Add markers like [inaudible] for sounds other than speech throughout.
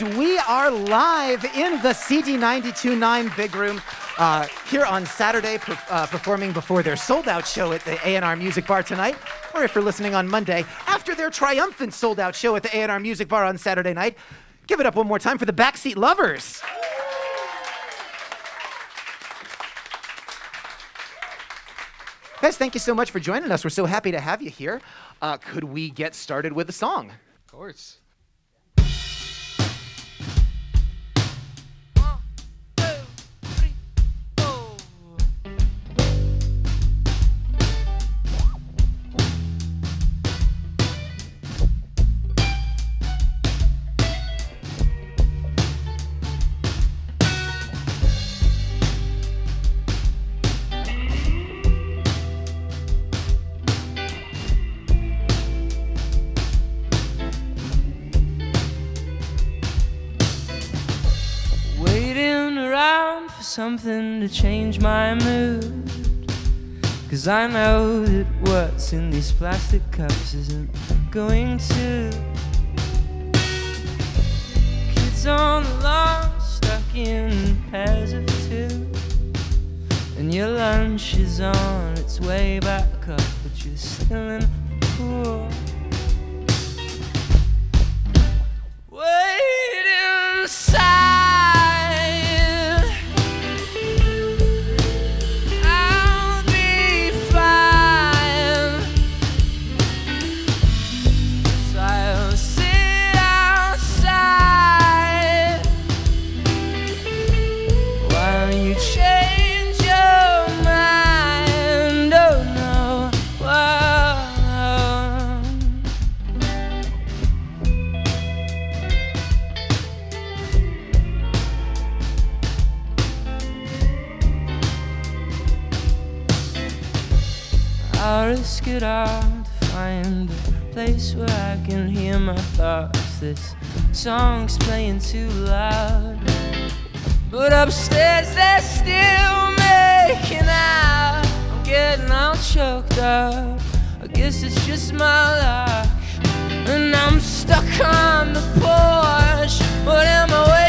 And we are live in the CD929 Big Room uh, here on Saturday, per- uh, performing before their sold-out show at the A&R Music Bar tonight, or if you're listening on Monday, after their triumphant sold-out show at the A&R Music Bar on Saturday night. Give it up one more time for the Backseat Lovers. Guys, thank you so much for joining us. We're so happy to have you here. Uh, could we get started with a song? Of course. Something to change my mood. Cause I know that what's in these plastic cups isn't going to. Kids on the lawn, stuck in pairs of two. And your lunch is on its way back up, but you're still in the pool. Place where I can hear my thoughts. This song's playing too loud. But upstairs they're still making out. I'm getting all choked up. I guess it's just my luck. And I'm stuck on the porch. What am I waiting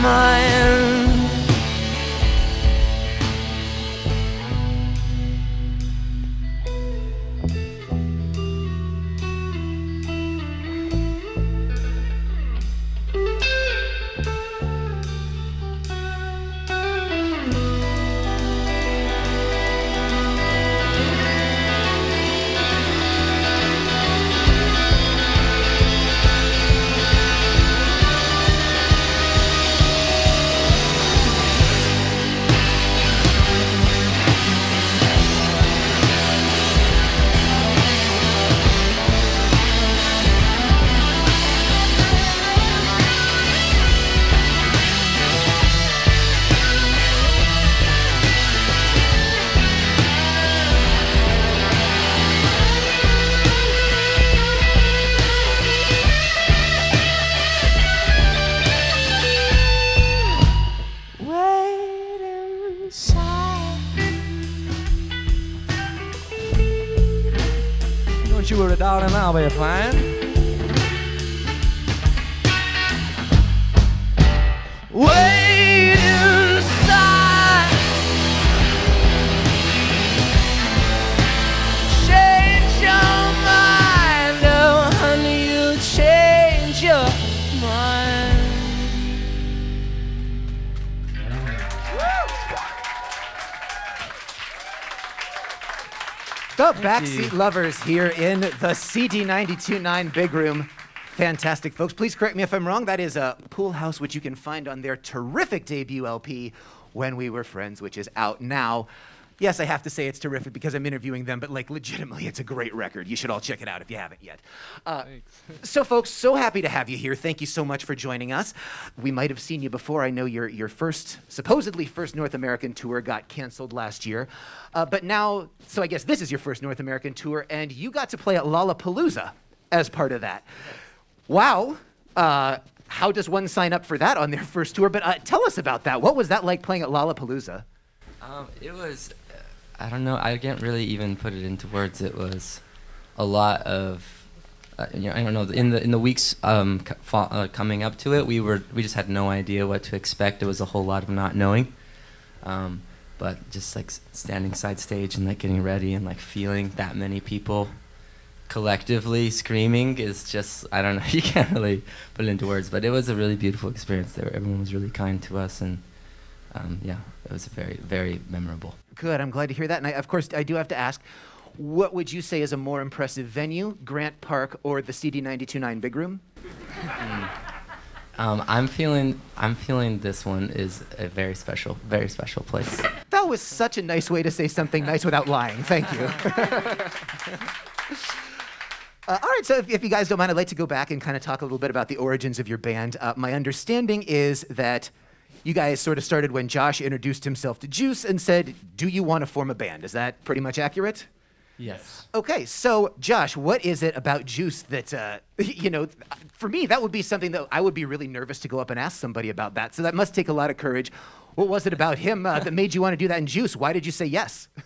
mind. I'll be fine. The Backseat Lovers here in the CD929 Big Room. Fantastic, folks. Please correct me if I'm wrong. That is a Pool House, which you can find on their terrific debut LP, When We Were Friends, which is out now. Yes, I have to say it's terrific because I'm interviewing them, but like legitimately, it's a great record. You should all check it out if you haven't yet. Uh, [laughs] so, folks, so happy to have you here. Thank you so much for joining us. We might have seen you before. I know your your first, supposedly first North American tour got canceled last year, uh, but now, so I guess this is your first North American tour, and you got to play at Lollapalooza as part of that. Wow. Uh, how does one sign up for that on their first tour? But uh, tell us about that. What was that like playing at Lollapalooza? Um, it was, I don't know, I can't really even put it into words. It was a lot of, uh, you know, I don't know. In the in the weeks um, uh, coming up to it, we were we just had no idea what to expect. It was a whole lot of not knowing, um, but just like standing side stage and like getting ready and like feeling that many people collectively screaming is just I don't know. [laughs] You can't really put it into words, but it was a really beautiful experience. There, everyone was really kind to us and. Um, yeah, it was very, very memorable. Good. I'm glad to hear that. And I, of course, I do have to ask, what would you say is a more impressive venue, Grant Park or the CD929 Big Room? Um, I'm feeling, I'm feeling this one is a very special, very special place. That was such a nice way to say something nice without lying. Thank you. [laughs] Uh, all right, so if, if you guys don't mind, I'd like to go back and kind of talk a little bit about the origins of your band. Uh, my understanding is that you guys sort of started when Josh introduced himself to Juice and said, Do you want to form a band? Is that pretty much accurate? Yes. Okay, so Josh, what is it about Juice that, uh, [laughs] you know, for me, that would be something that I would be really nervous to go up and ask somebody about that. So that must take a lot of courage. What was it about him uh, that made you want to do that in Juice? Why did you say yes? [laughs]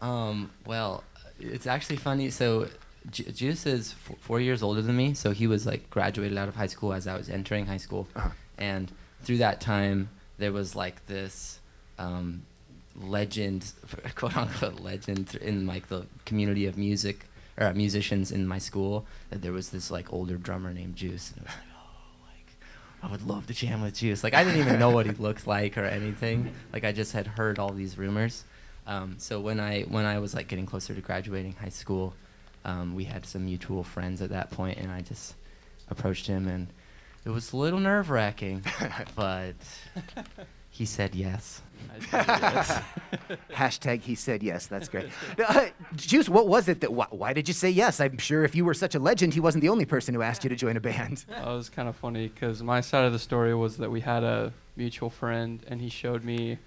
Um, well, it's actually funny. So, Ju- Juice is four years older than me. So he was like graduated out of high school as I was entering high school, Uh-huh. and through that time there was like this um, legend, [laughs] quote unquote legend, in like the community of music or uh, musicians in my school that there was this like older drummer named Juice. And it was like, oh, like I would love to jam with Juice. Like I didn't even know what he looked like or anything. Like I just had heard all these rumors. Um, so when I when I was like getting closer to graduating high school, um, we had some mutual friends at that point, and I just approached him, and it was a little nerve wracking, [laughs] but he said yes. [laughs] Hashtag he said yes. That's great. Uh, Juice, what was it that, wh- why did you say yes? I'm sure if you were such a legend, he wasn't the only person who asked you to join a band. That was kind of funny because my side of the story was that we had a mutual friend and he showed me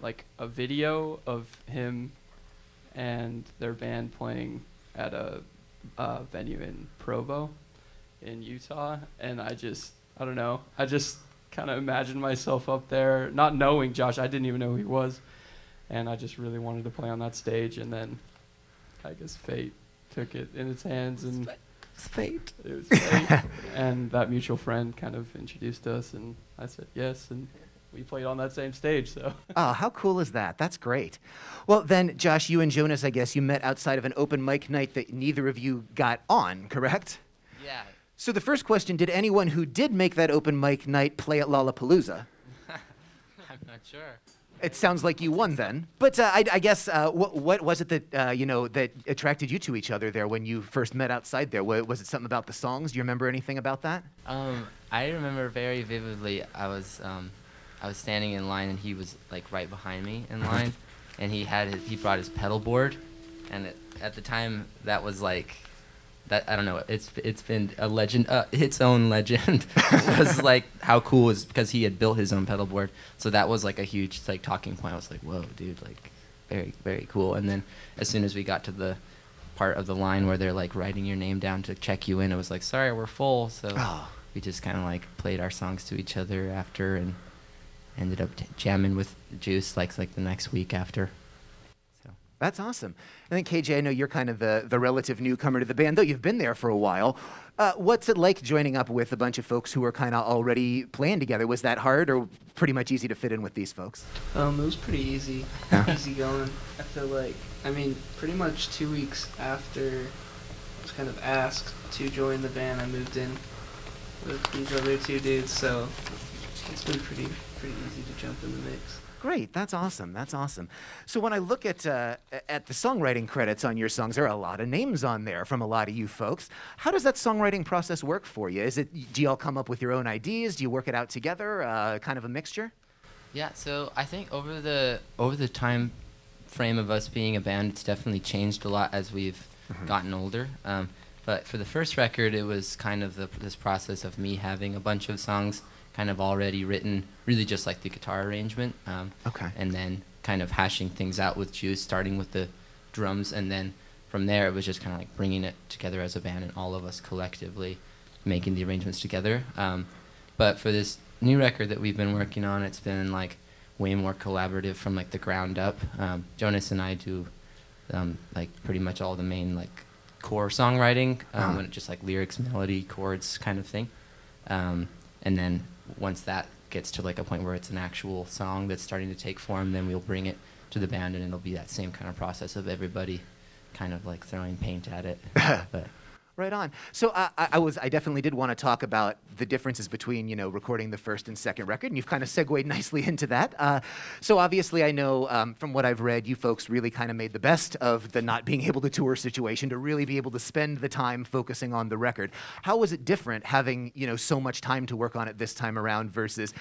like a video of him and their band playing at a uh, venue in Provo in Utah. And I just, I don't know, I just kind of imagined myself up there, not knowing Josh. I didn't even know who he was. And I just really wanted to play on that stage. And then I guess fate took it in its hands and It's fate. it was fate. [laughs] and that mutual friend kind of introduced us, and I said yes, and we played on that same stage. So Oh, [laughs] how cool is that? That's great. Well, then, Josh, you and Jonas, I guess, you met outside of an open mic night that neither of you got on, correct? Yeah. So the first question, did anyone who did make that open mic night play at Lollapalooza? [laughs] I'm not sure. It sounds like you won then. But uh, I, I guess uh, what, what was it that uh, you know that attracted you to each other there when you first met outside there? Wa- Was it something about the songs? Do you remember anything about that? Um, I remember very vividly. I was um, I was standing in line, and he was like right behind me in line, [laughs] and he had his, he brought his pedal board, and it, at the time that was like that I don't know. It's it's been a legend, uh, its own legend. [laughs] was like how cool is because he had built his own pedal board, so that was like a huge like talking point. I was like, whoa, dude, like very very cool. And then as soon as we got to the part of the line where they're like writing your name down to check you in, it was like, sorry, we're full. So Oh. we just kind of like played our songs to each other after and ended up t- jamming with Juice like like the next week after. That's awesome. And then KJ, I know you're kind of the, the relative newcomer to the band, though you've been there for a while. Uh, what's it like joining up with a bunch of folks who are kind of already playing together? Was that hard or pretty much easy to fit in with these folks? Um, it was pretty easy, Yeah. [laughs] easy going. I feel like, I mean, pretty much two weeks after I was kind of asked to join the band, I moved in with these other two dudes, so it's been pretty, pretty easy to jump in the mix. Great, that's awesome. That's awesome. So when I look at uh, at the songwriting credits on your songs, there are a lot of names on there from a lot of you folks. How does that songwriting process work for you? Is it do you all come up with your own ideas? Do you work it out together? Uh, kind of a mixture? yeah, so I think over the over the time frame of us being a band, it's definitely changed a lot as we've gotten older. Um, but for the first record, it was kind of the, this process of me having a bunch of songs kind of already written, really just like the guitar arrangement. Um, Okay. and then kind of hashing things out with Juice, starting with the drums, and then from there it was just kind of like bringing it together as a band and all of us collectively making the arrangements together. Um, but for this new record that we've been working on, it's been like way more collaborative from like the ground up. Um, Jonas and I do um, like pretty much all the main like core songwriting, um, Uh-huh. just like lyrics, melody, chords kind of thing. Um, and then once that gets to like a point where it's an actual song that's starting to take form, then we'll bring it to the band and it'll be that same kind of process of everybody kind of like throwing paint at it. [laughs] but Right on. So I, I was, I definitely did want to talk about the differences between, you know, recording the first and second record, and you've kind of segued [laughs] nicely into that. Uh, so obviously, I know um, from what I've read, you folks really kind of made the best of the not being able to tour situation to really be able to spend the time focusing on the record. How was it different having, you know, so much time to work on it this time around versus?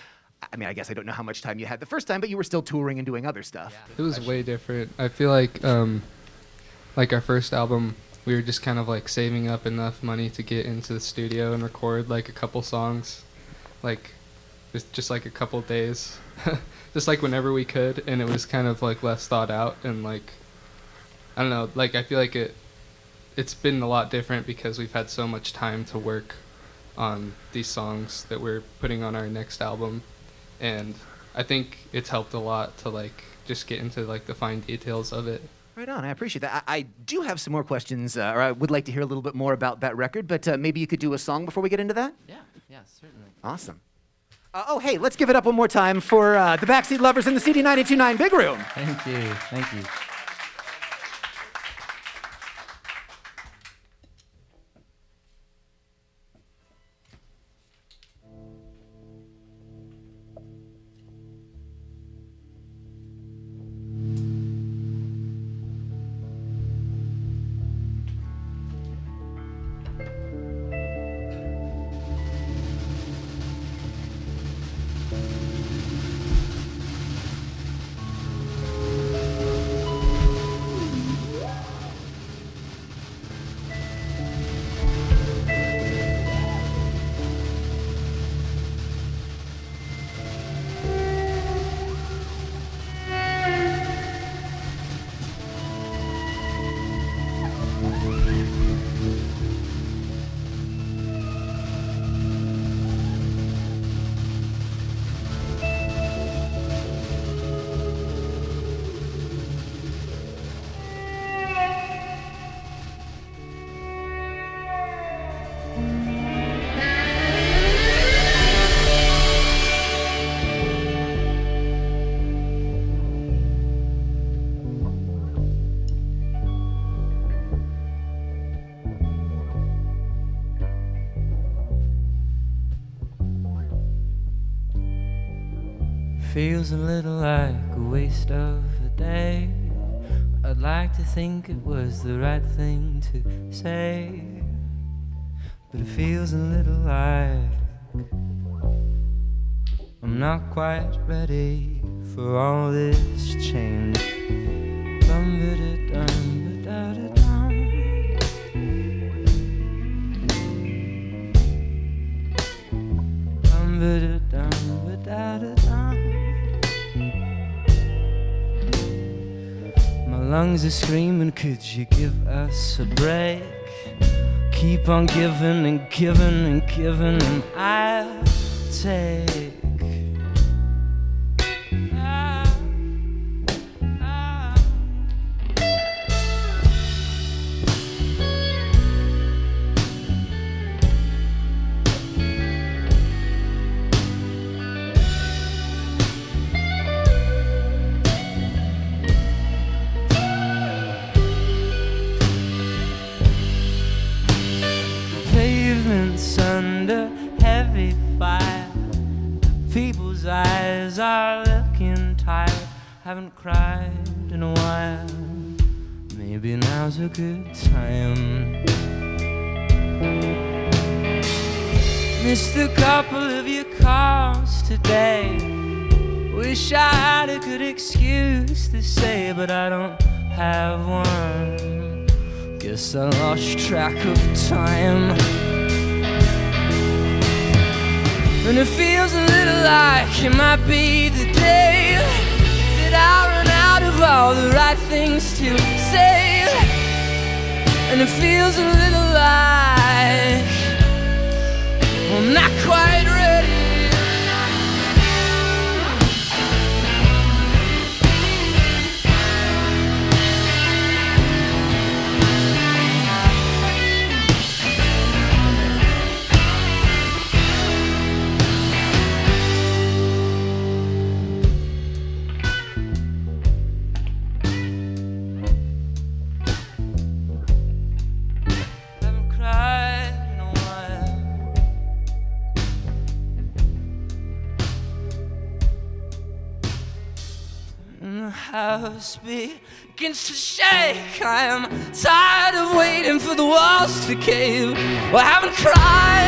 I mean, I guess I don't know how much time you had the first time, but you were still touring and doing other stuff. It was way different. I feel like um, like our first album, we were just kind of like saving up enough money to get into the studio and record like a couple songs, like just like a couple days, [laughs] just like whenever we could, and it was kind of like less thought out and like I don't know, like I feel like it it's been a lot different because we've had so much time to work on these songs that we're putting on our next album and I think it's helped a lot to like just get into like the fine details of it. Right on. I appreciate that. I, I do have some more questions, uh, or I would like to hear a little bit more about that record, but uh, maybe you could do a song before we get into that? yeah, yeah, certainly. Awesome. Uh, oh, hey, let's give it up one more time for uh, the Backseat Lovers in the CD929 Big Room. Thank you. Thank you. Feels a little like a waste of a day. I'd like to think it was the right thing to say, but it feels a little like I'm not quite ready for all this change. Lungs are screaming, could you give us a break? Keep on giving and giving and giving, and I'll take. Haven't cried in a while. Maybe now's a good time. Missed a couple of your calls today. Wish I had a good excuse to say, but I don't have one. Guess I lost track of time. And it feels a little like it might be the day that I run out of all the right things to say. And it feels a little like I'm not quite ready. House begins to shake. I am tired of waiting for the walls to cave. I haven't cried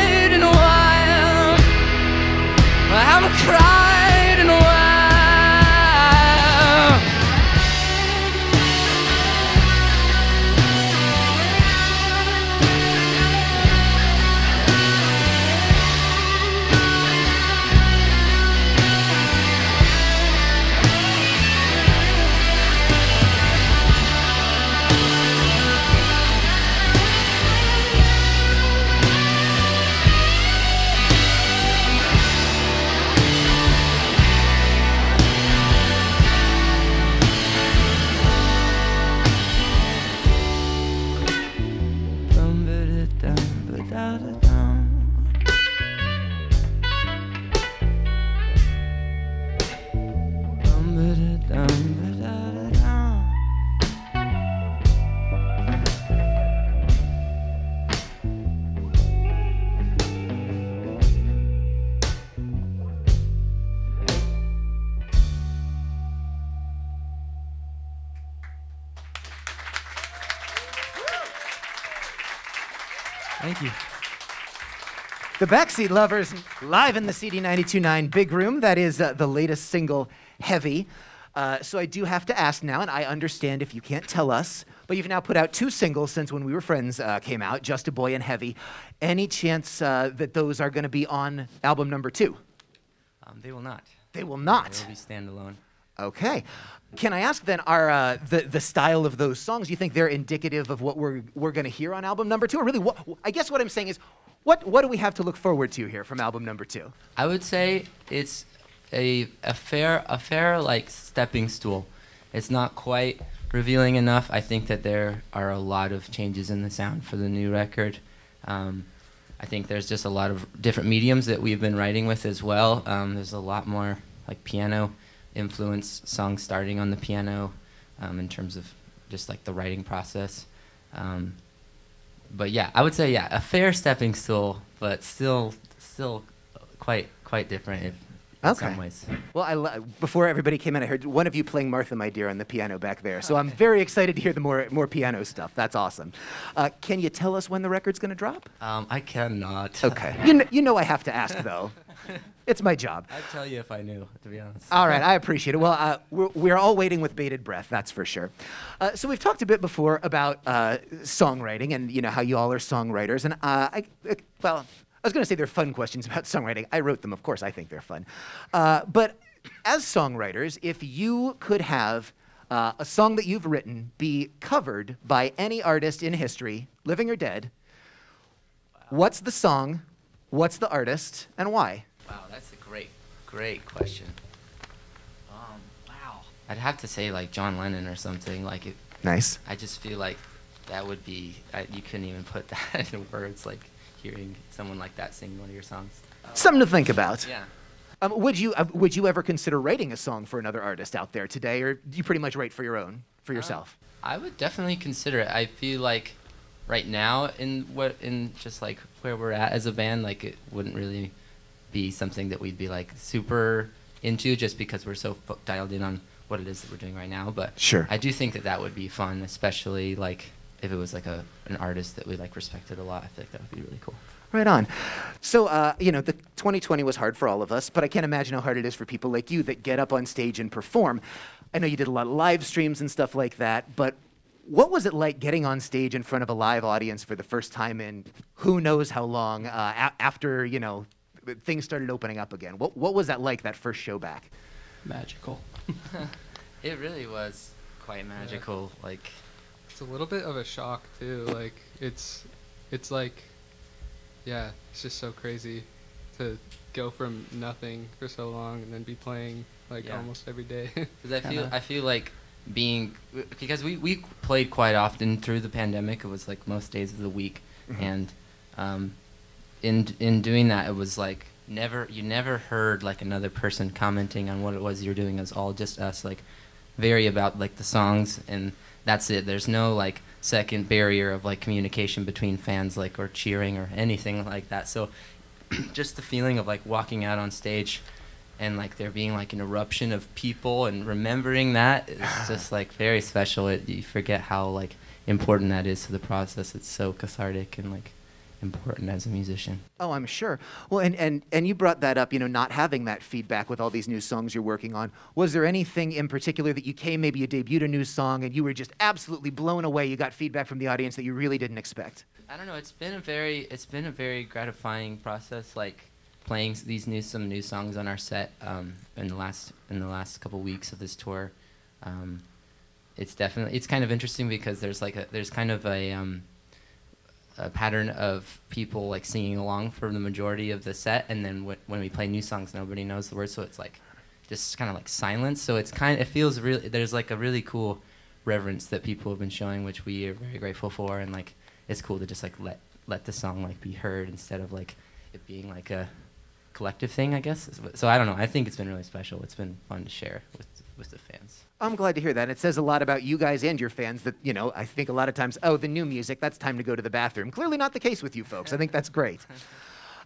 Thank you. The Backseat Lovers live in the CD929 Big Room. That is uh, the latest single, Heavy. Uh, so I do have to ask now, and I understand if you can't tell us, but you've now put out two singles since When We Were Friends uh, came out, Just a Boy and Heavy. Any chance uh, that those are going to be on album number two? Um, they will not. They will not. They will be standalone. Okay. Can I ask then, are uh, the the style of those songs? Do you think they're indicative of what we're we're going to hear on album number two? Or really, what, I guess what I'm saying is, what what do we have to look forward to here from album number two? I would say it's a a fair a fair like stepping stool. It's not quite revealing enough. I think that there are a lot of changes in the sound for the new record. Um, I think there's just a lot of different mediums that we've been writing with as well. Um, there's a lot more like piano influence songs starting on the piano um, in terms of just like the writing process. Um, but yeah, I would say yeah, a fair stepping stool, but still still quite quite different if, in Okay. some ways. Well, I lo- before everybody came in, I heard one of you playing Martha, My Dear, on the piano back there. So I'm very excited to hear the more more piano stuff. That's awesome. Uh, can you tell us when the record's going to drop? Um, I cannot. Okay. [laughs] you, kn- you know I have to ask though. [laughs] it's my job. I'd tell you if I knew, to be honest. All right, I appreciate it. Well, uh, we're, we're all waiting with bated breath, that's for sure. Uh, so we've talked a bit before about uh, songwriting and you know how you all are songwriters, and uh, I, uh, well, I was going to say they're fun questions about [laughs] songwriting. I wrote them, of course. I think they're fun, uh, but as songwriters, if you could have uh, a song that you've written be covered by any artist in history, living or dead, what's the song, what's the artist, and why? Wow, that's a great, great question. Um, wow. I'd have to say like John Lennon or something. Like it, Nice. I just feel like that would be. I, you couldn't even put [laughs] that in words. Like hearing someone like that sing one of your songs. Something to think about. Yeah. Um, would you uh, would you ever consider writing a song for another artist out there today, or do you pretty much write for your own, for yourself? I would definitely consider it. I feel like right now in what in just like where we're at as a band, like it wouldn't really be something that we'd be like super into just because we're so dialed in on what it is that we're doing right now. But Sure. I do think that that would be fun, especially like if it was like a an artist that we like respected a lot. I think that would be really cool. Right on. So, uh, you know, the 2020 was hard for all of us, but I can't imagine how hard it is for people like you that get up on stage and perform. I know you did a lot of live streams and stuff like that, but what was it like getting on stage in front of a live audience for the first time in who knows how long uh, a- after, you know, things started opening up again? What, what was that like, that first show back? Magical. [laughs] It really was quite magical. Like, It's a little bit of a shock too. Like it's it's like yeah, it's just so crazy to go from nothing for so long and then be playing like Yeah. almost every day. [laughs] Cause I feel Kinda. I feel like being because we we played quite often through the pandemic. It was like most days of the week, and um, in in doing that, it was like never you never heard like another person commenting on what it was you're doing. It was all just us like very about like the songs and that's it. There's no like second barrier of like communication between fans like or cheering or anything like that. So [clears throat] just the feeling of like walking out on stage and like there being like an eruption of people and remembering that is [sighs] just like very special. It, you forget how like important that is to the process. It's so cathartic and like important as a musician. Oh, I'm sure. Well, and, and, and you brought that up, you know, not having that feedback with all these new songs you're working on. Was there anything in particular that you came, maybe you debuted a new song and you were just absolutely blown away? You got feedback from the audience that you really didn't expect? I don't know. It's been a very it's been a very gratifying process. Like playing these new some new songs on our set um, in the last in the last couple weeks of this tour. Um, it's definitely it's kind of interesting because there's like a there's kind of a um, a pattern of people like singing along for the majority of the set, and then wh- when we play new songs, nobody knows the words, so it's like just kind of like silence. So it's kind it feels really there's like a really cool reverence that people have been showing, which we are very grateful for, and like it's cool to just like let let the song like be heard instead of like it being like a collective thing, I guess. So I don't know. I think it's been really special. It's been fun to share with with the fans. I'm glad to hear that. It says a lot about you guys and your fans that, you know, I think a lot of times, oh, the new music, that's time to go to the bathroom. Clearly not the case with you folks. I think that's great. [laughs]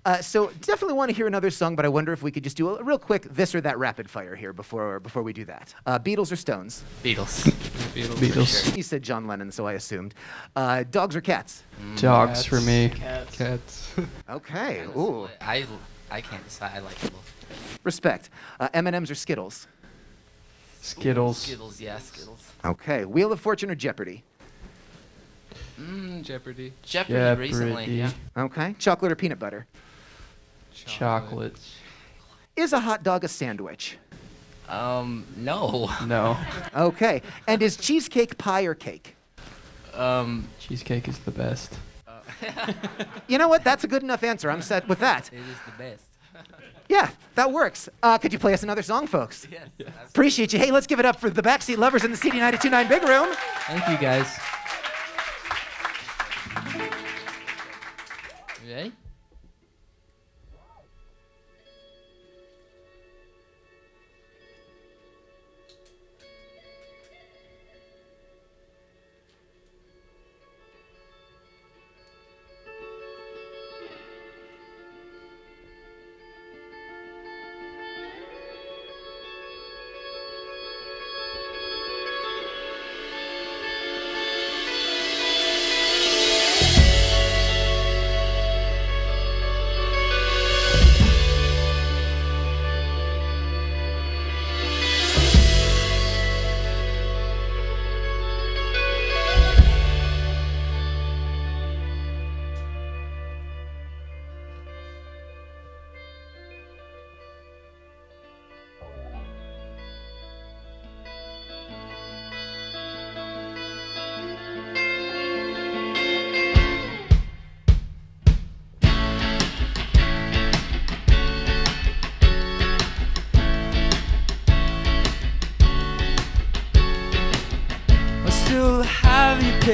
Uh, so definitely want to hear another song, but I wonder if we could just do a real quick this or that rapid fire here before before we do that. Uh, Beatles or Stones? Beatles. [laughs] Beatles. Beatles. You said John Lennon, so I assumed. Uh, dogs or cats? Dogs for me. Cats. Cats. [laughs] Okay. Kinda Ooh. I I can't decide. I like both. Respect. Uh, M&M's or Skittles? Skittles. Skittles, yeah, Skittles. Okay. Wheel of Fortune or Jeopardy? Mm, Jeopardy. Jeopardy, recently. Yeah. Okay. Chocolate or peanut butter? Chocolate. Is a hot dog a sandwich? Um, no. No. [laughs] Okay. And is cheesecake pie or cake? Um, Cheesecake is the best. [laughs] You know what? That's a good enough answer. I'm set with that. it is the best. [laughs] Yeah, that works. Uh, could you play us another song, folks? yes. absolutely. Appreciate you. Hey, let's give it up for the backseat lovers in the CD 929 Big Room. Thank you, guys. Ready?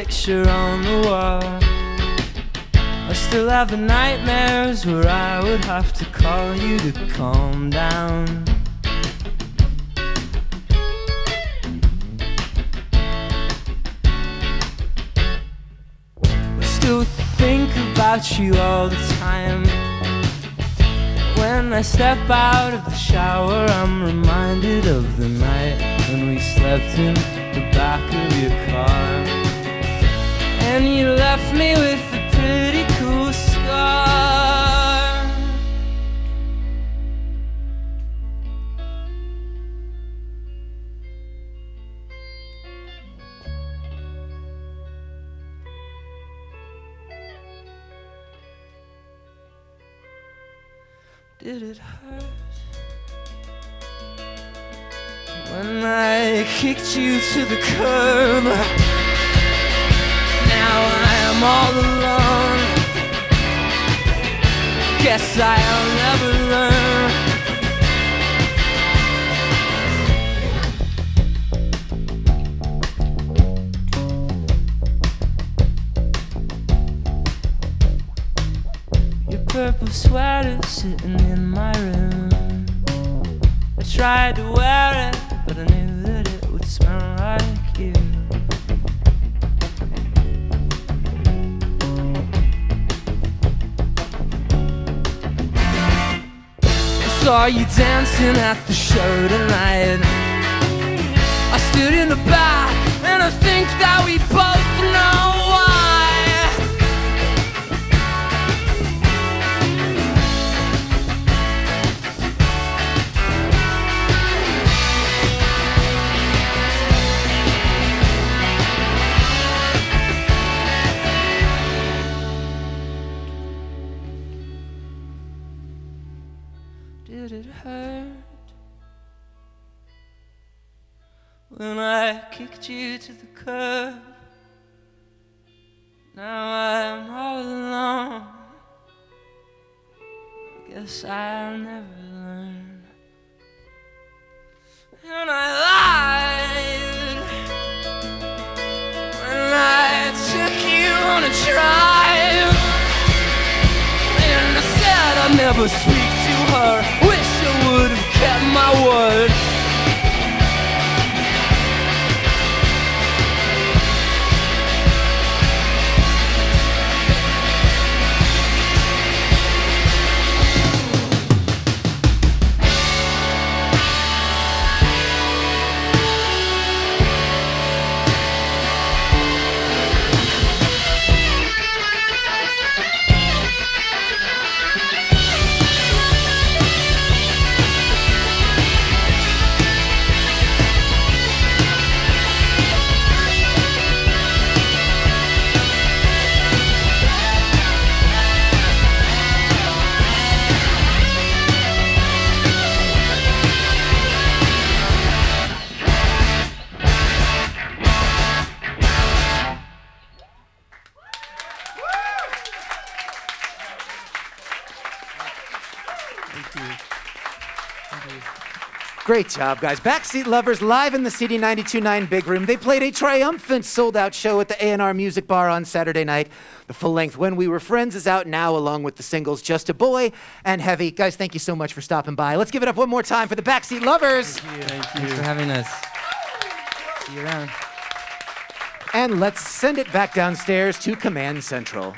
Picture on the wall. I still have the nightmares where I would have to call you to calm down. I still think about you all the time. When I step out of the shower, I'm reminded of the night when we slept in the back of your car. And you left me with a pretty cool scar. Did it hurt? When I kicked you to the curb now I am all alone. Guess I'll never learn. Your purple sweater sitting in my room. I tried to wear it, but I knew saw you dancing at the show tonight. I stood in the back, and I think that we both know Kicked you to the curb? Now I'm all alone. Guess I'll never learn. And I lied when I took you on a drive. And I said I'd never speak Great job, guys. Backseat Lovers live in the CD 92.9 Big Room. They played a triumphant sold-out show at the A&R Music Bar on Saturday night. The full-length When We Were Friends is out now, along with the singles Just a Boy and Heavy. Guys, thank you so much for stopping by. Let's give it up one more time for the Backseat Lovers. Thank Thanks for having us. See you around. And let's send it back downstairs to Command Central.